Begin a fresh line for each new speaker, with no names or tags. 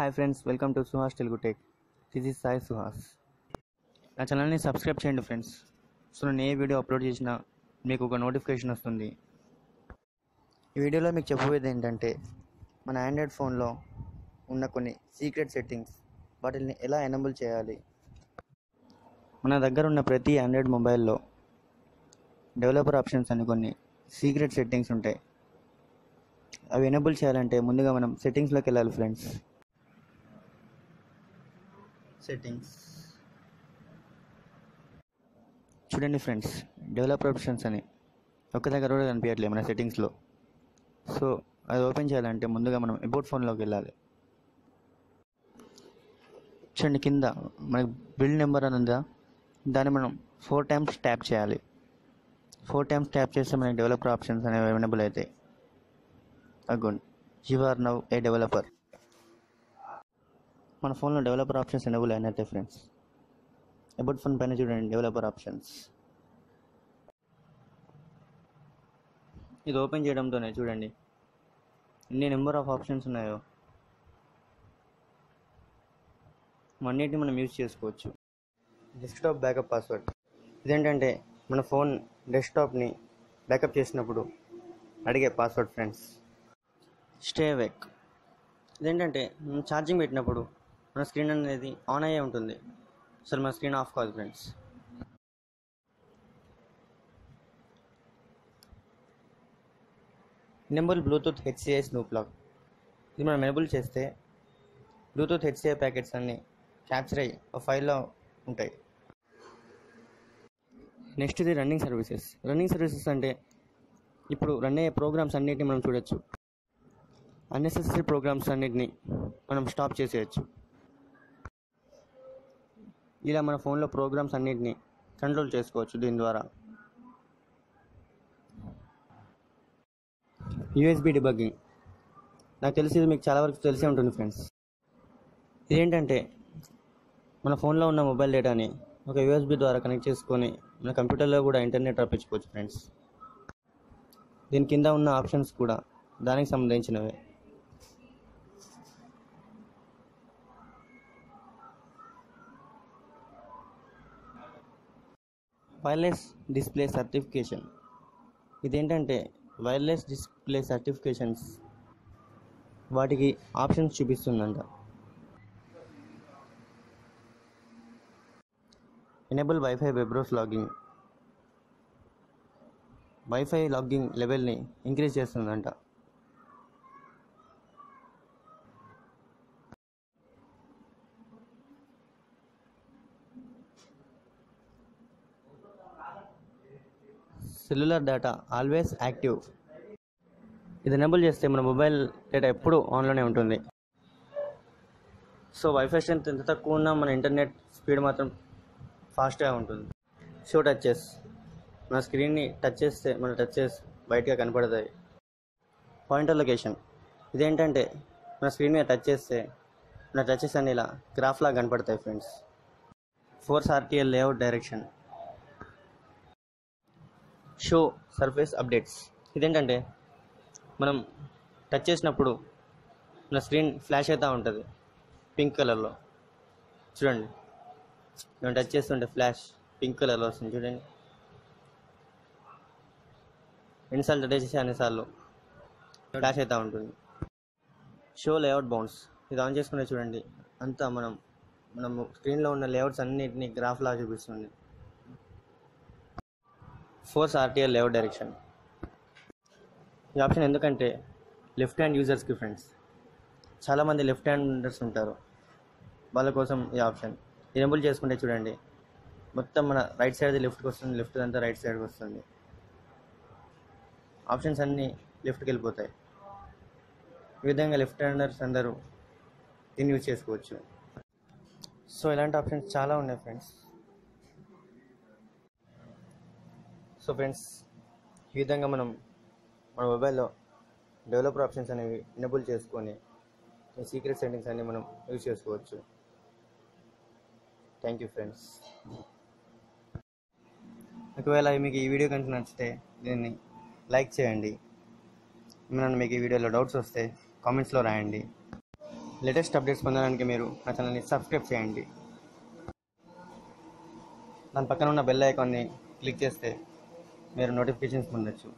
Hi friends welcome to Suhas Telugu tech this is Sai Suhas నా ఛానల్ని subscribe చేయండి friends so నేను ఏ video upload చేసినా మీకు ఒక నోటిఫికేషన్ వస్తుంది. ఈ వీడియోలో మీకు చెప్పబోయేది ఏంటంటే మన ఆండ్రాయిడ్ ఫోన్లో ఉన్న కొన్ని సీక్రెట్ సెట్టింగ్స్ వాటిని ఎలా ఎనబుల్ చేయాలి? మన దగ్గర ఉన్న ప్రతి ఆండ్రాయిడ్ మొబైల్లో డెవలపర్ ఆప్షన్స్ అని కొన్ని సీక్రెట్ సెట్టింగ్స్ ఉంటాయి. అవి ఎనబుల్ చేయాలంటే ముందుగా మనం సెట్టింగ్స్లోకి వెళ్ళాలి ఫ్రెండ్స్ సెట్టింగ్స్ చూడండి ఫ్రెండ్స్ డెవలపర్ ఆప్షన్స్ అని. ఒక్క దగ్గర కూడా కనిపించట్లేదు మన సెట్టింగ్స్లో సో అది ఓపెన్ చేయాలంటే ముందుగా మనం అబౌట్ ఫోన్లోకి వెళ్ళాలి. చూడండి కింద మనకి బిల్డ్ నెంబర్ అని ఉందా? దాన్ని మనం ఫోర్ టైమ్స్ ట్యాప్ చేయాలి. ఫోర్ టైమ్స్ ట్యాప్ చేస్తే మనకి డెవలపర్ ఆప్షన్స్ అనేవి అవైలబుల్ అవుతాయి అగున్ you are now a developer మన ఫోన్లో డెవలపర్ ఆప్షన్స్ ఎనేబుల్ అయినట్టే ఫ్రెండ్స్ అబౌట్ ఫోన్ పైన చూడండి డెవలపర్ ఆప్షన్స్ ఇది ఓపెన్ చేయడంతోనే చూడండి. ఎన్ని నెంబర్ ఆఫ్ ఆప్షన్స్ ఉన్నాయో. అన్నిటిని మనం యూజ్ చేసుకోవచ్చు. డెస్క్టాప్ బ్యాకప్ పాస్వర్డ్ ఇదేంటంటే మన ఫోన్ డెస్క్టాప్ని బ్యాకప్ చేసినప్పుడు అడిగే పాస్వర్డ్ ఫ్రెండ్స్ స్టే వెక్ ఇదేంటంటే మనం ఛార్జింగ్ పెట్టినప్పుడు మన స్క్రీన్ అనేది ఆన్ అయ్యే ఉంటుంది. అసలు మన స్క్రీన్ ఆఫ్ కాదు friends. Enable Bluetooth HCI snoop log ఇది మనం ఎనబుల్ చేస్తే బ్లూటూత్ హెచ్సిఐ ప్యాకెట్స్ అన్నీ క్యాప్చర్ అయ్యి ఒక ఫైల్లో ఉంటాయి. నెక్స్ట్ ఇది రన్నింగ్ సర్వీసెస్ రన్నింగ్ సర్వీసెస్ అంటే ఇప్పుడు రన్ అయ్యే ప్రోగ్రామ్స్ అన్నిటిని మనం చూడొచ్చు. అన్నెసెసరీ ప్రోగ్రామ్స్ అన్నిటిని మనం స్టాప్ చేసేయచ్చు. ఇలా మన ఫోన్లో ప్రోగ్రామ్స్ అన్నిటిని కంట్రోల్ చేసుకోవచ్చు దీని ద్వారా. USB debugging. నాకు తెలిసి ఇది మీకు చాలా వరకు తెలిసే ఉంటుంది ఫ్రెండ్స్. ఇదేంటంటే మన ఫోన్లో ఉన్న మొబైల్ డేటాని ఒక యూఎస్బి ద్వారా కనెక్ట్ చేసుకొని మన కంప్యూటర్లో కూడా ఇంటర్నెట్ రప్పించుకోవచ్చు ఫ్రెండ్స్. దీని కింద ఉన్న ఆప్షన్స్ కూడా దానికి సంబంధించినవే. వైర్లెస్ డిస్ప్లే సర్టిఫికేషన్ ఇదేంటంటే వైర్లెస్ డిస్ప్లే సర్టిఫికేషన్స్ వాటికి ఆప్షన్స్ చూపిస్తుందంట. ఎనేబుల్ వైఫై వెబ్రోస్ లాగింగ్ వైఫై లాగింగ్ లెవెల్ని ఇంక్రీజ్ చేస్తుందంట. Cellular data always active. ఇది ఎనేబుల్ చేస్తే మన మొబైల్ డేటా ఎప్పుడూ ఆన్లోనే ఉంటుంది. సో వైఫై స్ట్రెంత్ ఎంత తక్కువ ఉన్నా మన ఇంటర్నెట్ స్పీడ్ మాత్రం ఫాస్ట్గా ఉంటుంది. Show touches. మన స్క్రీన్ని టచ్ చేస్తే మన టచెస్ బయటగా కనపడతాయి. Pointer location. ఇదేంటంటే మన స్క్రీన్ మీద టచ్ చేస్తే మన టచెస్ అన్ని ఇలా గ్రాఫ్లా కనపడతాయి friends. Force RTL layout direction. Show surface updates ఇదేంటంటే మనం టచ్ చేసినప్పుడు మన స్క్రీన్ ఫ్లాష్ అవుతూ ఉంటుంది. పింక్ కలర్లో చూడండి. మనం టచ్ చేస్తుంటే ఫ్లాష్ పింక్ కలర్లో వస్తుంది. చూడండి. ఎన్నిసార్లు టచ్ చేసి అన్నిసార్లు ఫ్లాష్ అవుతూ ఉంటుంది. షో లేఅవుట్ బౌండ్స్ ఇది ఆన్ చేసుకుంటే చూడండి. అంతా మనం మనం స్క్రీన్లో ఉన్న లేఅవుట్స్ అన్నిటినీ గ్రాఫ్లా చూపిస్తుంది. Force RTR lever direction. ఈ ఆప్షన్ ఎందుకంటే లెఫ్ట్ హ్యాండ్ యూజర్స్కి ఫ్రెండ్స్. చాలామంది లెఫ్ట్ హ్యాండర్స్ ఉంటారు. వాళ్ళ కోసం ఈ ఆప్షన్. ఎనేబుల్ చేసుకుంటే చూడండి. మొత్తం మన రైట్ సైడ్ లెఫ్ట్కి వస్తుంది లెఫ్ట్ అంతా రైట్ సైడ్కి వస్తుంది. ఆప్షన్స్ అన్నీ లెఫ్ట్కి వెళ్ళిపోతాయి. ఈ విధంగా లెఫ్ట్ హ్యాండర్స్ అందరూ దీన్ని యూజ్ చేసుకోవచ్చు. సో ఇలాంటి ఆప్షన్స్ చాలా ఉన్నాయి ఫ్రెండ్స్. సో ఫ్రెండ్స్ ఈ విధంగా మనం మన మొబైల్లో డెవలపర్ ఆప్షన్స్ అనేవి ఎనబుల్ చేసుకొని ఈ సీక్రెట్ సెట్టింగ్స్ అన్ని మనం యూజ్ చేసుకోవచ్చు. థ్యాంక్ యూ ఫ్రెండ్స్ ఒకవేళ మీకు ఈ వీడియో కనుక నచ్చితే దీన్ని లైక్ చేయండి. ఏమైనా మీకు ఈ వీడియోలో డౌట్స్ వస్తే కామెంట్స్లో రాయండి. లేటెస్ట్ అప్డేట్స్ పొందడానికి మీరు నా ఛానల్ని సబ్స్క్రైబ్ చేయండి. దాని పక్కన ఉన్న బెల్ ఐకాన్ని క్లిక్ చేస్తే మీరు నోటిఫికేషన్స్ పొందొచ్చు.